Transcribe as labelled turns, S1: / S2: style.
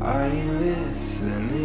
S1: Are you listening?